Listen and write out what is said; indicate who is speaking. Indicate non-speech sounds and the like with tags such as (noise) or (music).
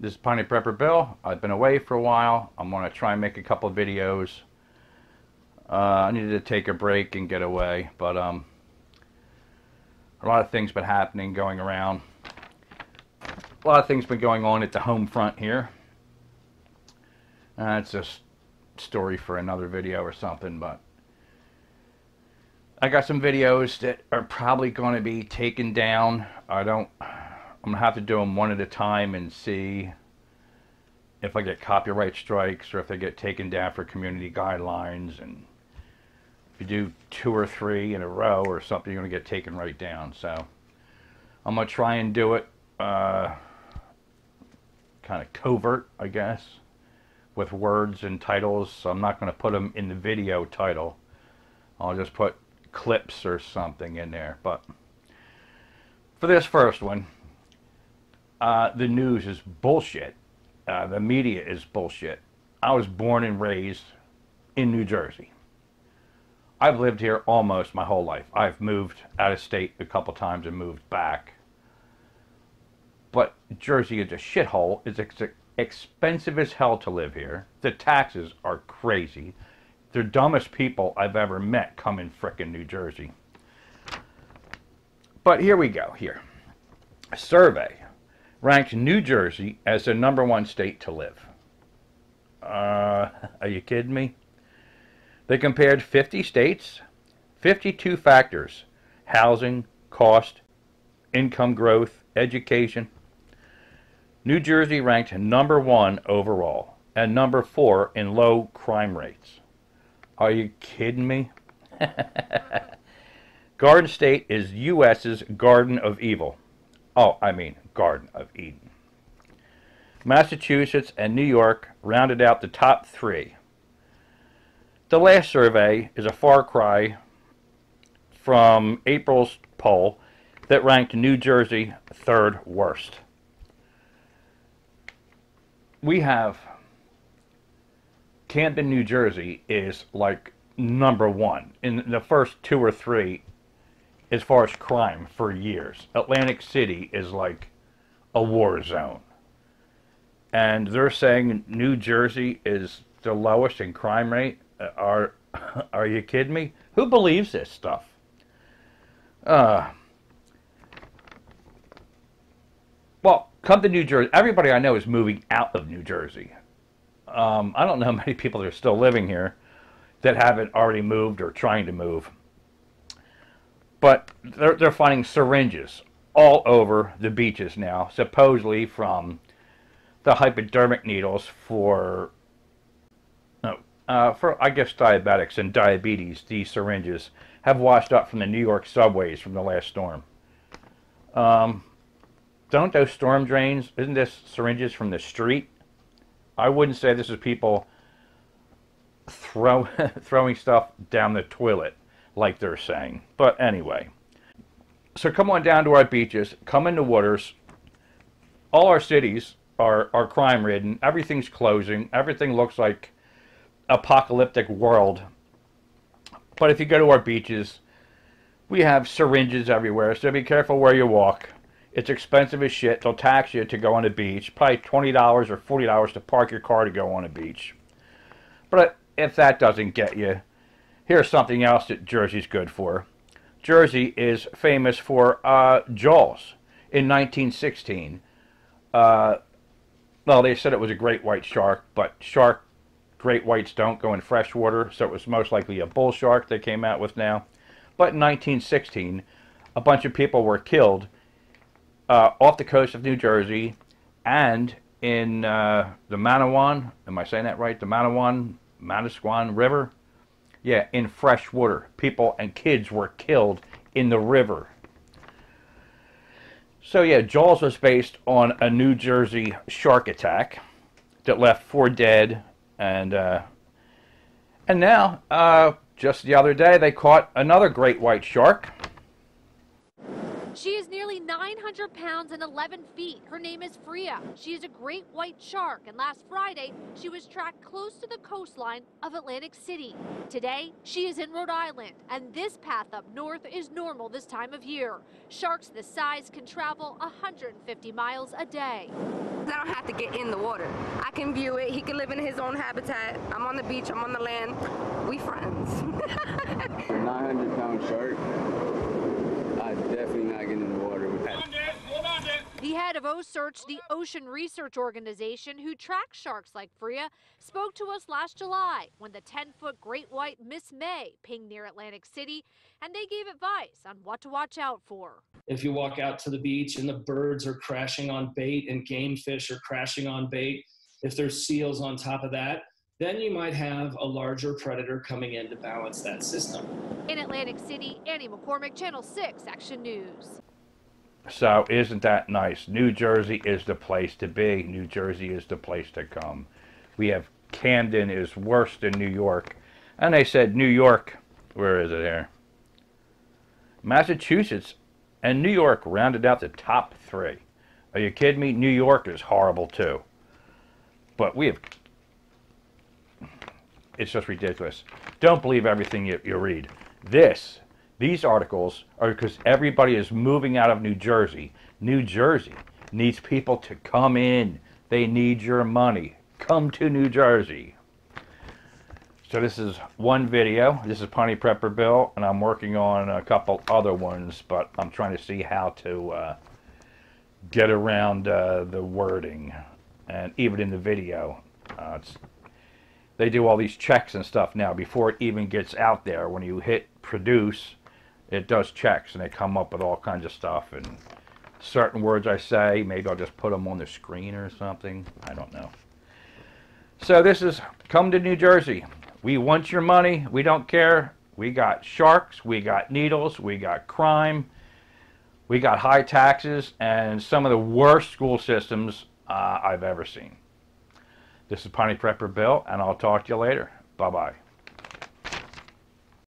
Speaker 1: This is Piney Prepper Bill. I've been away for a while. I'm going to try and make a couple videos. Uh, I needed to take a break and get away, but um, a lot of things been happening, going around. A lot of things been going on at the home front here. Uh, a story for another video or something, but I got some videos that are probably going to be taken down. I don't I'm gonna have to do them one at a time and see if I get copyright strikes or if they get taken down for community guidelines. And if you do two or three in a row or something you're gonna get taken right down. So I'm gonna try and do it uh, kind of covert I guess with words and titles. So I'm not gonna put them in the video title. I'll just put clips or something in there. But for this first one uh, the news is bullshit. Uh, the media is bullshit. I was born and raised in New Jersey. I've lived here almost my whole life. I've moved out of state a couple times and moved back. But Jersey is a shithole. It's ex expensive as hell to live here. The taxes are crazy. The dumbest people I've ever met come in frickin' New Jersey. But here we go. Here. A survey ranked New Jersey as the number one state to live. Uh, are you kidding me? They compared 50 states, 52 factors housing, cost, income growth, education. New Jersey ranked number one overall and number four in low crime rates. Are you kidding me? (laughs) Garden State is U.S.'s Garden of Evil. Oh, I mean, Garden of Eden. Massachusetts and New York rounded out the top three. The last survey is a far cry from April's poll that ranked New Jersey third worst. We have Camden, New Jersey is like number one. In the first two or three as far as crime for years. Atlantic City is like a war zone. And they're saying New Jersey is the lowest in crime rate. Uh, are (laughs) are you kidding me? Who believes this stuff? Uh, well, come to New Jersey. Everybody I know is moving out of New Jersey. Um, I don't know how (laughs) many people that are still living here that haven't already moved or trying to move. But they're, they're finding syringes all over the beaches now, supposedly from the hypodermic needles for, no, uh, for I guess diabetics and diabetes. These syringes have washed up from the New York subways from the last storm. Um, don't those storm drains, isn't this syringes from the street? I wouldn't say this is people throw, (laughs) throwing stuff down the toilet like they're saying. But anyway. So come on down to our beaches, come in the waters. All our cities are, are crime ridden. Everything's closing. Everything looks like apocalyptic world. But if you go to our beaches, we have syringes everywhere, so be careful where you walk. It's expensive as shit. They'll tax you to go on the beach. Probably $20 or $40 to park your car to go on a beach. But if that doesn't get you, Here's something else that Jersey's good for. Jersey is famous for uh, Jaws in 1916. Uh, well, they said it was a great white shark, but shark great whites don't go in fresh water, so it was most likely a bull shark they came out with now. But in 1916, a bunch of people were killed uh, off the coast of New Jersey and in uh, the Manawan, am I saying that right? The Manawan, Manasquan River yeah, in fresh water. People and kids were killed in the river. So yeah, Jaws was based on a New Jersey shark attack that left four dead, and uh, and now uh, just the other day they caught another great white shark.
Speaker 2: She is nearly 900 pounds and 11 feet. Her name is Freya. She is a great white shark, and last Friday, she was tracked close to the coastline of Atlantic City. Today, she is in Rhode Island, and this path up north is normal this time of year. Sharks this size can travel 150 miles a day.
Speaker 3: I don't have to get in the water. I can view it. He can live in his own habitat. I'm on the beach. I'm on the land. We friends. (laughs)
Speaker 4: A 900 pound shark, I definitely not getting in the water with that.
Speaker 2: The head of OCEARCH, the ocean research organization who tracks sharks like Freya, spoke to us last July when the 10 foot great white Miss May pinged near Atlantic City, and they gave advice on what to watch out for.
Speaker 5: If you walk out to the beach and the birds are crashing on bait and game fish are crashing on bait, if there's seals on top of that, then you might have a larger predator coming in to balance that system.
Speaker 2: In Atlantic City, Annie McCormick, Channel 6 Action News.
Speaker 1: So isn't that nice? New Jersey is the place to be. New Jersey is the place to come. We have Camden is worse than New York. And they said New York, where is it here? Massachusetts and New York rounded out the top three. Are you kidding me? New York is horrible too. But we have it's just ridiculous. Don't believe everything you, you read. This, these articles are because everybody is moving out of New Jersey. New Jersey needs people to come in. They need your money. Come to New Jersey. So this is one video. This is Piney Prepper Bill, and I'm working on a couple other ones, but I'm trying to see how to uh, get around uh, the wording. And even in the video, uh, it's they do all these checks and stuff now before it even gets out there. When you hit produce, it does checks and they come up with all kinds of stuff and certain words I say, maybe I'll just put them on the screen or something. I don't know. So this is come to New Jersey. We want your money. We don't care. We got sharks, we got needles, we got crime, we got high taxes, and some of the worst school systems uh, I've ever seen. This is Piney Prepper Bill, and I'll talk to you later. Bye bye.